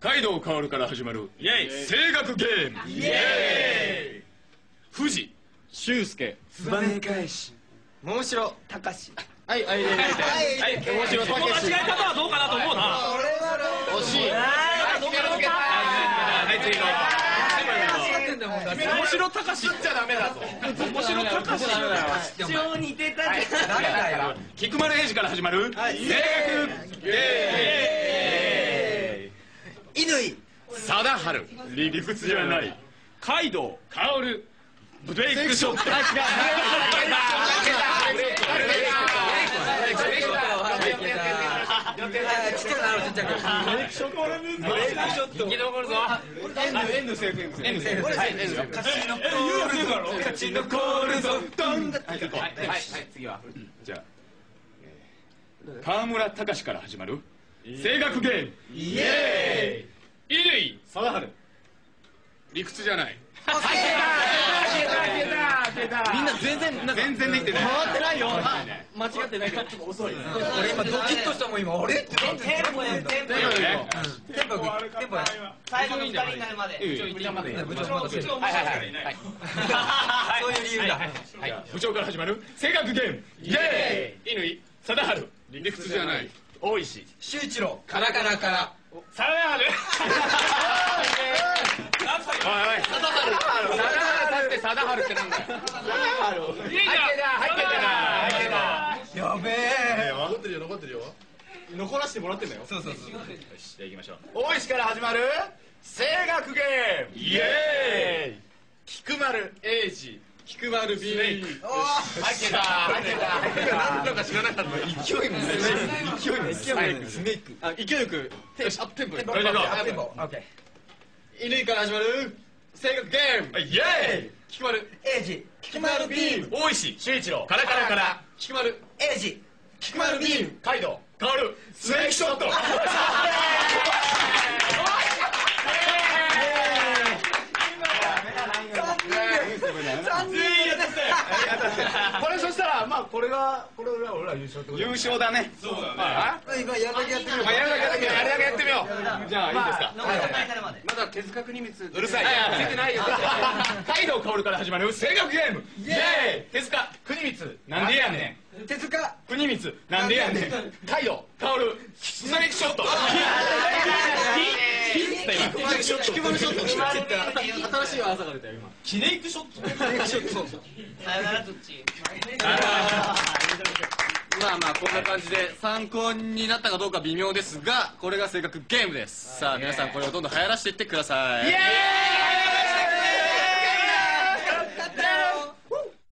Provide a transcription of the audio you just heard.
カイドウ薫から始まる。イェイ。声楽ゲーム。イエーイ。富士俊介。ツバメ返し。桃城。隆はいはい。はいはい面白この間違い方はどうかなと思うな。惜しい。はい次の面白たかしっちゃダメだぞ面白たかし超似てた誰だよ。菊丸英二から始まる。声楽ゲ乾ーム貞治理屈じゃない。カイドウ薫ブレイクショット。ちっちゃくなるちっちゃく生き残るぞ N のセーフ N のセーフ N 勝ち残るぞドンは。い。はい。次は。じゃあえー川村隆から始まる声楽ゲームイエーイ乾貞治。理屈じゃない。みんな全然なんか。全然できてない。回ってないよ。間違ってないけどちょっと遅い。俺今ドキッとしたもん今。あれ？ってなんでテンポでテンポでねテンポよくテンポよ。最後の二人になるまで。いいよ部長まで部長まだ部長はいはいはいはい。そういう理由だ。部長から始まる声楽ゲームイエーイ乾貞治理屈じゃない大石周一郎カラカラからサラール。おいおい。貞治だって貞治ってなんだよいいじゃん入ってたな入ってたやべえ残ってるよ残ってるよ残らせてもらってんだよそうそうそうじゃあ行きましょう大石から始まる声楽ゲームイエーイ菊丸英二菊丸 B おー入ってた入ってた。入ってた。なんか知らなかった勢いもね勢い。も勢いもねスネーク。あ勢いよく。よしアップテンポでテンポこれでいこう。テンポ。オッケ乾から始まる。声楽ゲーム。イエーイ。菊丸ーエイジ。菊丸ビーム。大石。修一郎カラカラから。菊丸エイジ。菊丸ビーム。カイド。ウ薫スネークショット まあこれがこれが俺ら優勝ってこと優勝だね。そうだね。今やるだけやってみよう。まあやるだけやってみようやるだけやってみよう。じゃあいいですか？残り二人になるまだ手塚国光う。るさいついてないよ。カイドウ薫から始まる。声楽ゲーム。イエーイ。手塚国光。なんでやねん。手塚。国光なんでやねん。カイドウ薫スネークショットって今。菊丸ショット。菊丸ショット。新しい技が出たよ今。キネイクショット。さよならどっち？まあまあこんな感じで参考になったかどうか微妙ですがこれが正確ゲームです。さあ皆さんこれをどんどん流行らしていってください。イエーイ